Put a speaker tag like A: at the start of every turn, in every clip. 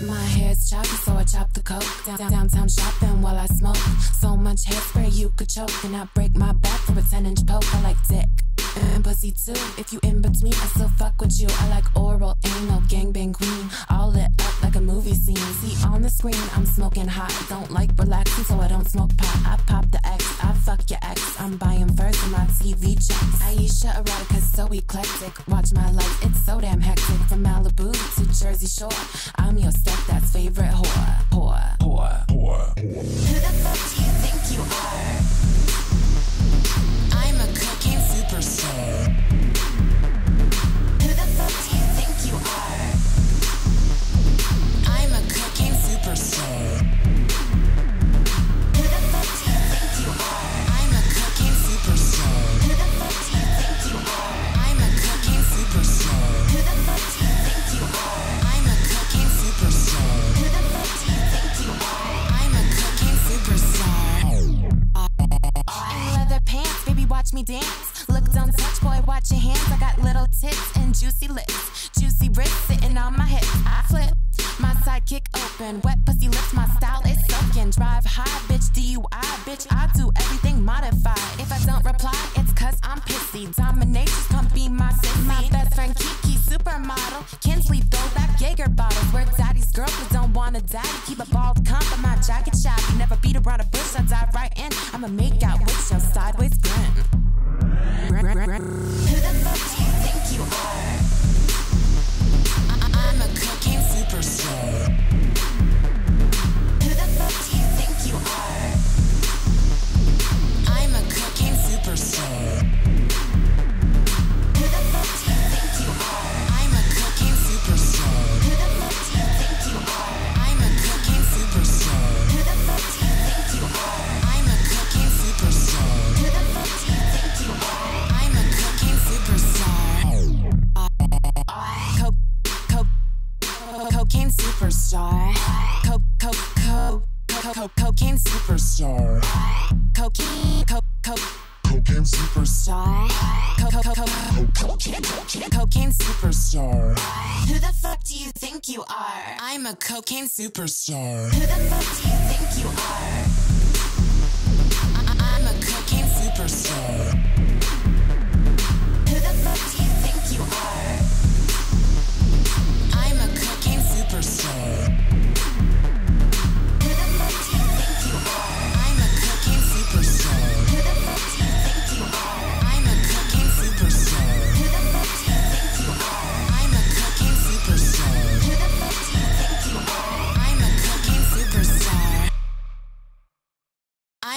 A: My hair's choppy, so I chop the coke. Down, downtown shopping while I smoke. So much hairspray you could choke, and I break my back for a 10 inch poke. I like dick and pussy too. If you in between, I still fuck with you. I like oral, anal, gangbang queen. All lit up a movie scene. See on the screen, I'm smoking hot. Don't like relaxing, so I don't smoke pot. I pop the X, I fuck your ex. I'm buying first in my TV checks. Ayesha Erotica, so eclectic. Watch my life, it's so damn hectic. From Malibu to Jersey Shore, I'm your stepdad's favorite. Whore. Whore. Watch me dance. Look, don't touch, boy, watch your hands. I got little tits and juicy lips, juicy wrists sitting on my hips. I flip. My sidekick open, wet pussy lips, my style is soaking. Drive high, bitch, DUI, bitch, I do everything modified. If I don't reply, it's cause I'm pissy. Dominatrix, come be my sissy. My best friend Kiki, supermodel. Kinsley, throw back Jaeger bottles. We're daddy's girl, but don't want a daddy. Keep a bald comp on my jacket shop. Never beat around a bush, I dive right in. I'ma make out with your sideways grin. Superstar. Coke, coke, coke, coke, coke, cocaine superstar. Cocaine, coke, coke.
B: Cocaine
A: superstar. Co- co- co- cocaine superstar. Who the fuck do you think you are? I'm a cocaine superstar. Who the fuck do you think you are?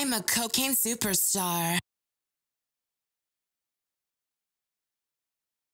A: I'm a cocaine superstar.